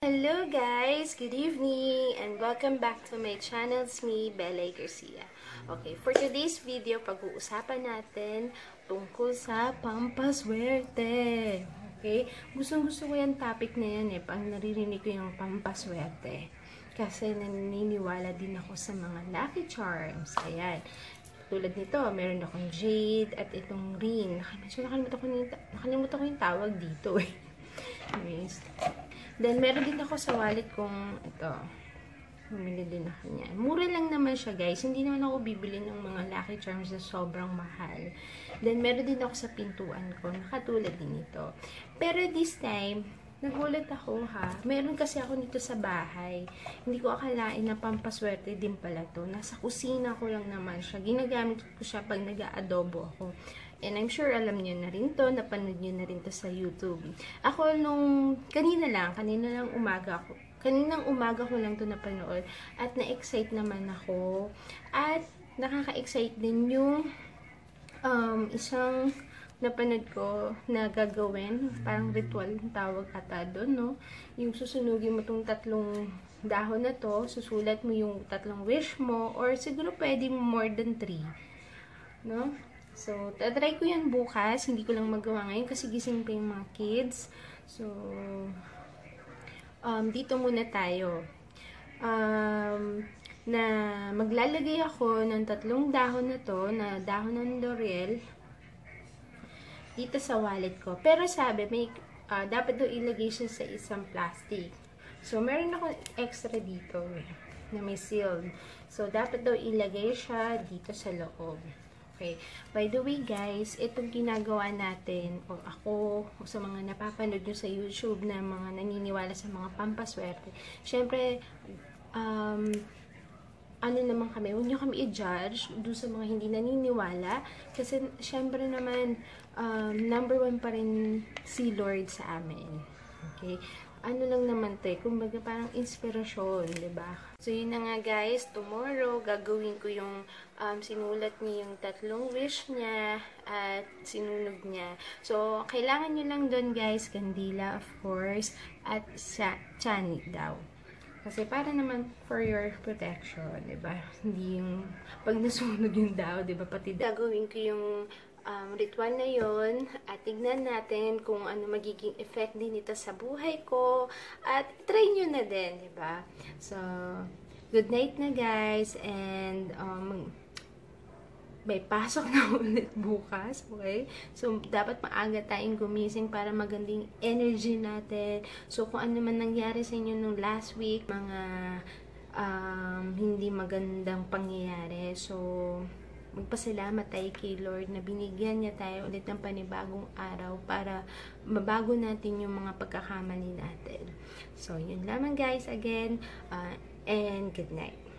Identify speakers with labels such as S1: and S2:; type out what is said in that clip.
S1: Hello guys! Good evening! And welcome back to my channel. It's me, Bella Garcia. Okay, for today's video, pag-uusapan natin tungkol sa pampaswerte. Okay? Gustong gusto ko yung topic na yan eh, pag naririnig ko yung pampaswerte. Kasi naniniwala din ako sa mga lucky charms. Ayan. Tulad nito, meron akong jade at itong ring. Nakalimutan ko, nakalimutan ko yung tawag dito eh. Anyways, Then, meron din ako sa wallet kong ito. Bumili din ako niyan. Mura lang naman siya, guys. Hindi naman ako bibili ng mga Lucky Charms na sobrang mahal. Then, meron din ako sa pintuan ko. Nakatulad din ito. Pero this time, nagulat ako ha. Meron kasi ako dito sa bahay. Hindi ko akalain na pampaswerte din pala to. Nasa kusina ko lang naman siya. Ginagamit ko siya pag nag-aadobo ako. And I'm sure alam niyo na rin to, napanood niyo na rin to sa YouTube. Ako nung, kanina lang, kanina lang umaga ako, kaninang umaga ko lang to napanood at na-excite naman ako. At nakaka-excite din yung um, isang napanood ko na gagawin, parang ritual yung tawag ata doon, no? Yung susunugin mo tong tatlong dahon na to, susulat mo yung tatlong wish mo, or siguro pwede more than three, no? So, tatry ko yan bukas. Hindi ko lang magawa ngayon kasi gising pa yung mga kids. So, um, dito muna tayo. Um, na maglalagay ako ng tatlong dahon na to, na dahon ng L'Oreal, dito sa wallet ko. Pero sabi, may, uh, dapat daw ilagay siya sa isang plastic. So, meron ako extra dito na may sealed. So, dapat daw ilagay siya dito sa loob. Okay. By the way, guys, itong ginagawa natin, o ako, o sa mga napapanood nyo sa YouTube na mga naniniwala sa mga pampaswerte, syempre, um, ano naman kami, huwag nyo kami i-judge doon sa mga hindi naniniwala. Kasi, syempre naman, um, number one pa rin si Lord sa amin. Okay? Ano lang naman to eh, kumbaga parang inspirasyon, ba diba? So, yun na nga guys, tomorrow, gagawin ko yung um, sinulat niya yung tatlong wish niya at sinunog niya. So, kailangan nyo lang doon guys, kandila of course, at sa chani daw. Kasi para naman for your protection, 'di ba? Hindi yung pag nasunog yung daw, 'di ba? Pati gagawin ko yung um, ritual na yon at tignan natin kung ano magiging effect din ito sa buhay ko at try nyo na din, di ba? So, good night na guys and um, may pasok na ulit bukas, okay? So, dapat maaga tayong gumising para magandang energy natin. So, kung ano man nangyari sa inyo nung last week, mga um, hindi magandang pangyayari. So, magpasalamat tayo kay Lord na binigyan niya tayo ulit ng panibagong araw para mabago natin yung mga pagkakamali natin. So, yun lamang guys again uh, and good night.